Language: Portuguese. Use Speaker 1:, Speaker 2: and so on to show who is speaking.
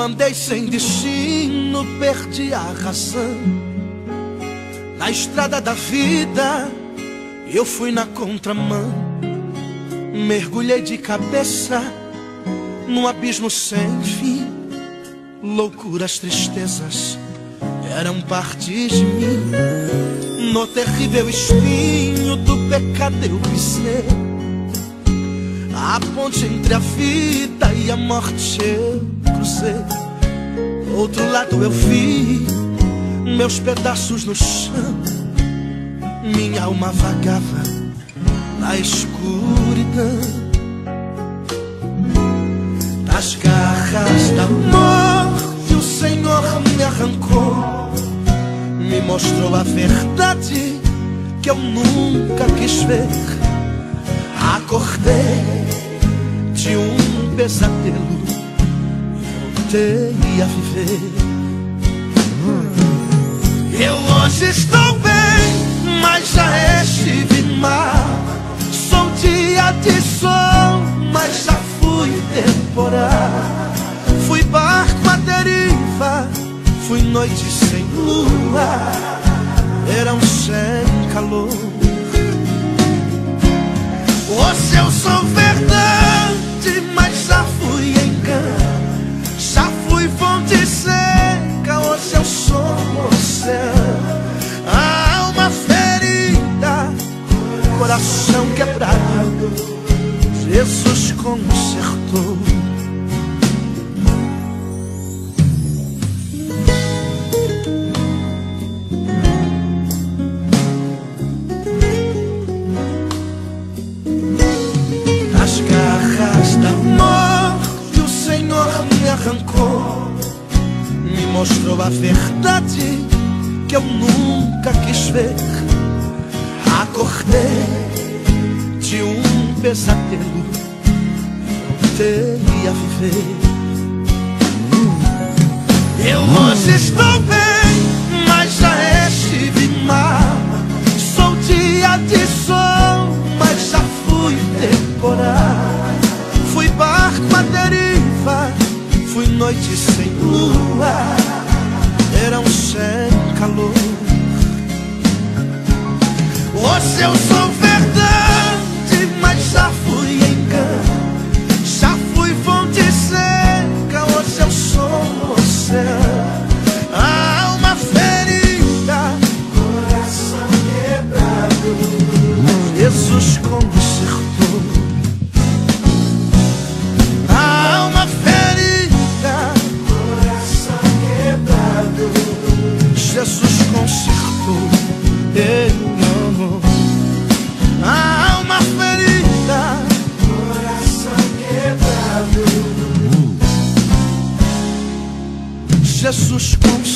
Speaker 1: andei sem destino, perdi a razão. Na estrada da vida, eu fui na contramão. Mergulhei de cabeça num abismo sem fim. Loucuras, tristezas eram parte de mim. No terrível espinho do pecado eu pisei. A ponte entre a vida e a morte eu Do outro lado eu vi meus pedaços no chão. Minha alma vagava na escuridão. Das garras da morte o Senhor me arrancou. Me mostrou a verdade que eu nunca quis ver. Acordei de um pesadelo voltei a viver. Eu hoje estou bem, mas já estive mal. Sou dia de sol, mas já fui temporal. Fui barco à deriva, fui noite sem lua, verão sem calor. Hoje eu sou Jesus consertou. Das garras da morte o Senhor me arrancou Me mostrou a verdade que eu nunca quis ver Acordei de um pesadelo Viver Eu hoje estou bem, mas já estive mal Sou dia de sol, mas já fui temporal. Fui barco à deriva, fui noite sem lua, verão sem calor. Hoje eu sou verdade, Jesus consertou, Ele amou. A alma ferida, coração quebrado. Jesus consertou.